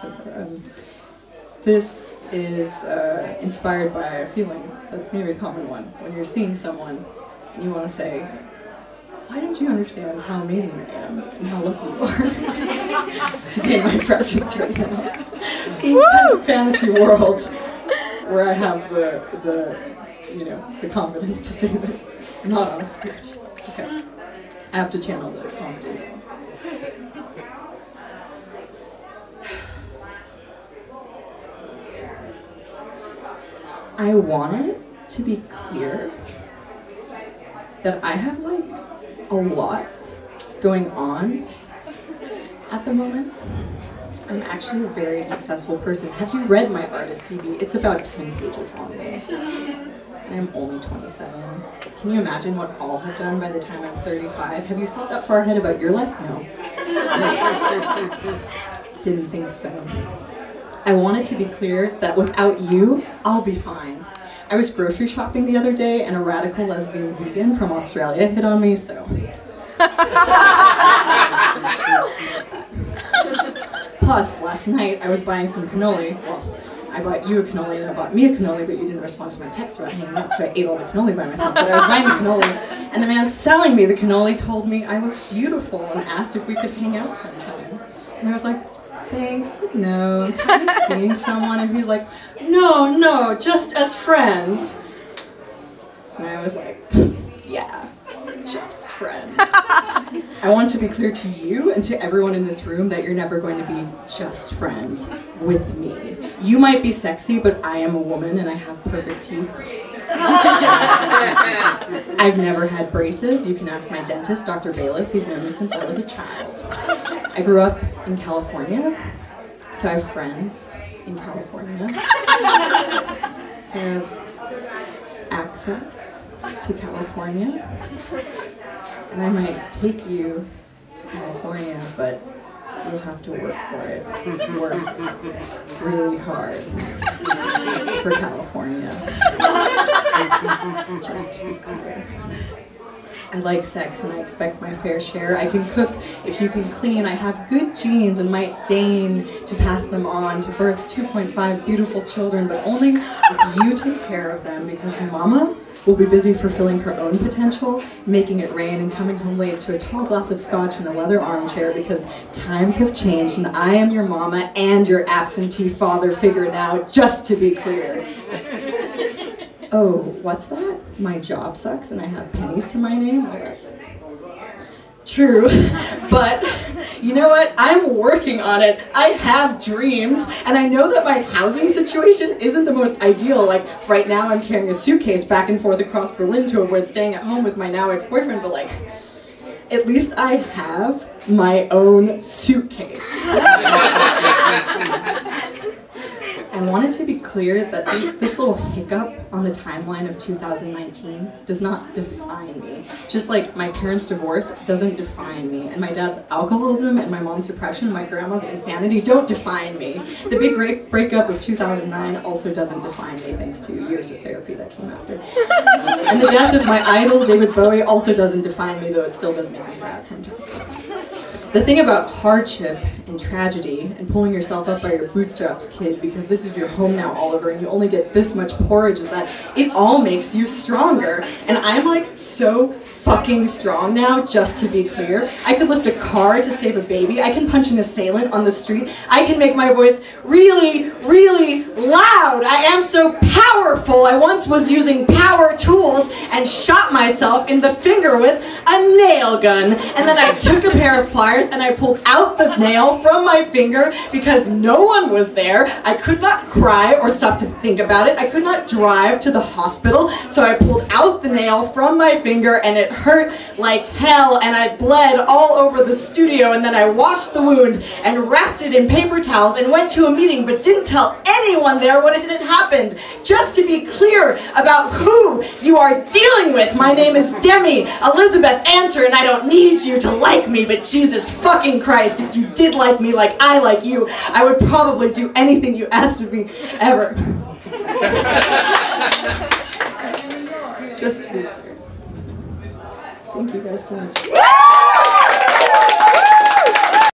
Um, this is uh, inspired by a feeling that's maybe a common one. When you're seeing someone you want to say, why don't you understand how amazing I am and how lucky you are to be in my presence right now? So this kind of fantasy world where I have the, the, you know, the confidence to say this, not on stage. Okay. I have to channel the confidence. I want it to be clear that I have like a lot going on at the moment. I'm actually a very successful person. Have you read my artist CV? It's about 10 pages long. And I'm only 27. Can you imagine what have done by the time I'm 35? Have you thought that far ahead about your life? No. Didn't think so. I wanted to be clear that without you, I'll be fine. I was grocery shopping the other day and a radical lesbian vegan from Australia hit on me, so. Plus, last night I was buying some cannoli. Well, I bought you a cannoli and I bought me a cannoli, but you didn't respond to my text about hanging out, so I ate all the cannoli by myself. But I was buying the cannoli, and the man selling me the cannoli told me I was beautiful and asked if we could hang out sometime. And I was like, thanks, but no. I'm seeing someone, and he was like, no, no, just as friends. And I was like, yeah, just friends. I want to be clear to you and to everyone in this room that you're never going to be just friends with me. You might be sexy, but I am a woman and I have perfect teeth. I've never had braces. You can ask my dentist, Dr. Bayless. He's known me since I was a child. I grew up in California, so I have friends in California. So I have access to California. And I might take you to California, but you'll have to work for it. Mm-hmm. Work really hard for California. Just to be clear. I like sex and I expect my fair share. I can cook if you can clean. I have good genes and might deign to pass them on to birth 2.5 beautiful children, but only if you take care of them because mama will be busy fulfilling her own potential, making it rain, and coming home late to a tall glass of scotch and a leather armchair because times have changed and I am your mama and your absentee father figure now, just to be clear. Oh, what's that? My job sucks and I have pennies to my name? Well, that's true. But you know what? I'm working on it. I have dreams, and I know that my housing situation isn't the most ideal. Like, right now, I'm carrying a suitcase back and forth across Berlin to avoid staying at home with my now ex boyfriend, but like, at least I have my own suitcase. I wanted to be clear that this little hiccup on the timeline of 2019 does not define me. Just like my parents' divorce doesn't define me, and my dad's alcoholism and my mom's depression and my grandma's insanity don't define me. The big break breakup of 2009 also doesn't define me, thanks to years of therapy that came after. and the death of my idol, David Bowie, also doesn't define me, though it still does make me sad sometimes. The thing about hardship and tragedy and pulling yourself up by your bootstraps, kid, because this is your home now, Oliver, and you only get this much porridge, is that it all makes you stronger. And I'm like so fucking strong now, just to be clear. I could lift a car to save a baby. I can punch an assailant on the street. I can make my voice really, really loud. I am so I once was using power tools and shot myself in the finger with a nail gun. And then I took a pair of pliers and I pulled out the nail from my finger because no one was there. I could not cry or stop to think about it. I could not drive to the hospital, so I pulled out the nail from my finger and it hurt like hell and I bled all over the studio and then I washed the wound and wrapped it in paper towels and went to a meeting but didn't tell anyone there what had happened. Just to be clear about who you are dealing with. My name is Demi Elizabeth Anter and I don't need you to like me, but Jesus fucking Christ, if you did like me like I like you, I would probably do anything you asked of me ever. Just to be clear. Thank you guys so much.